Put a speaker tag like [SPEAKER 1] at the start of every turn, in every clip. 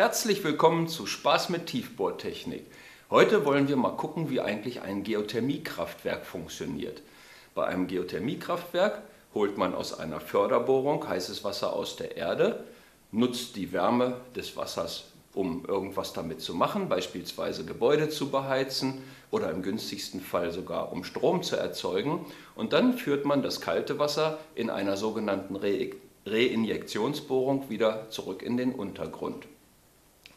[SPEAKER 1] Herzlich willkommen zu Spaß mit Tiefbohrtechnik. Heute wollen wir mal gucken, wie eigentlich ein Geothermiekraftwerk funktioniert. Bei einem Geothermiekraftwerk holt man aus einer Förderbohrung heißes Wasser aus der Erde, nutzt die Wärme des Wassers, um irgendwas damit zu machen, beispielsweise Gebäude zu beheizen oder im günstigsten Fall sogar um Strom zu erzeugen. Und dann führt man das kalte Wasser in einer sogenannten Re Reinjektionsbohrung wieder zurück in den Untergrund.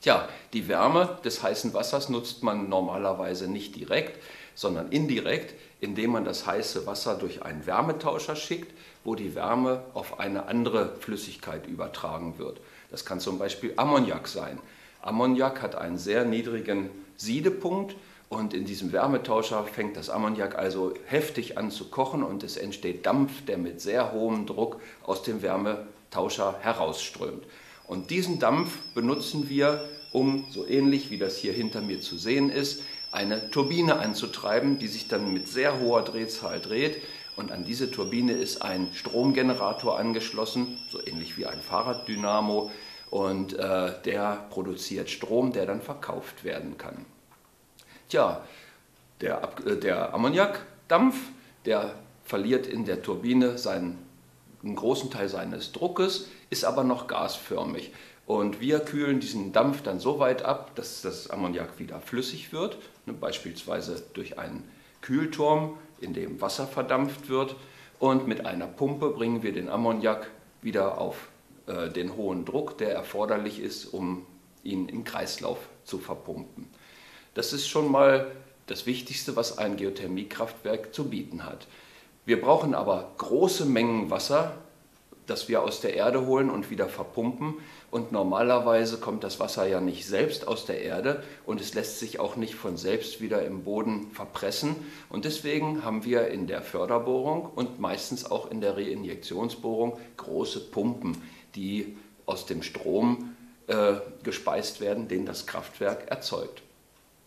[SPEAKER 1] Tja, die Wärme des heißen Wassers nutzt man normalerweise nicht direkt, sondern indirekt, indem man das heiße Wasser durch einen Wärmetauscher schickt, wo die Wärme auf eine andere Flüssigkeit übertragen wird. Das kann zum Beispiel Ammoniak sein. Ammoniak hat einen sehr niedrigen Siedepunkt und in diesem Wärmetauscher fängt das Ammoniak also heftig an zu kochen und es entsteht Dampf, der mit sehr hohem Druck aus dem Wärmetauscher herausströmt. Und diesen Dampf benutzen wir, um, so ähnlich wie das hier hinter mir zu sehen ist, eine Turbine anzutreiben, die sich dann mit sehr hoher Drehzahl dreht. Und an diese Turbine ist ein Stromgenerator angeschlossen, so ähnlich wie ein Fahrraddynamo. Und äh, der produziert Strom, der dann verkauft werden kann. Tja, der, äh, der Ammoniakdampf, der verliert in der Turbine seinen einen großen Teil seines Druckes, ist aber noch gasförmig. Und wir kühlen diesen Dampf dann so weit ab, dass das Ammoniak wieder flüssig wird, ne, beispielsweise durch einen Kühlturm, in dem Wasser verdampft wird. Und mit einer Pumpe bringen wir den Ammoniak wieder auf äh, den hohen Druck, der erforderlich ist, um ihn im Kreislauf zu verpumpen. Das ist schon mal das Wichtigste, was ein Geothermiekraftwerk zu bieten hat. Wir brauchen aber große Mengen Wasser, das wir aus der Erde holen und wieder verpumpen. Und normalerweise kommt das Wasser ja nicht selbst aus der Erde und es lässt sich auch nicht von selbst wieder im Boden verpressen. Und deswegen haben wir in der Förderbohrung und meistens auch in der Reinjektionsbohrung große Pumpen, die aus dem Strom äh, gespeist werden, den das Kraftwerk erzeugt.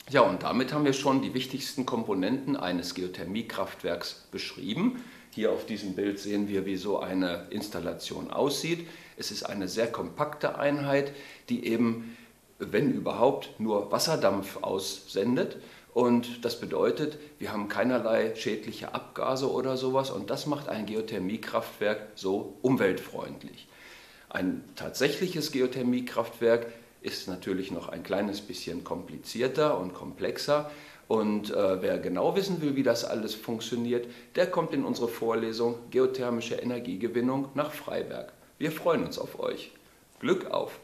[SPEAKER 1] Ja, und damit haben wir schon die wichtigsten Komponenten eines Geothermiekraftwerks beschrieben. Hier auf diesem Bild sehen wir, wie so eine Installation aussieht. Es ist eine sehr kompakte Einheit, die eben, wenn überhaupt, nur Wasserdampf aussendet. Und das bedeutet, wir haben keinerlei schädliche Abgase oder sowas. Und das macht ein Geothermiekraftwerk so umweltfreundlich. Ein tatsächliches Geothermiekraftwerk ist natürlich noch ein kleines bisschen komplizierter und komplexer. Und äh, wer genau wissen will, wie das alles funktioniert, der kommt in unsere Vorlesung Geothermische Energiegewinnung nach Freiberg. Wir freuen uns auf euch. Glück auf!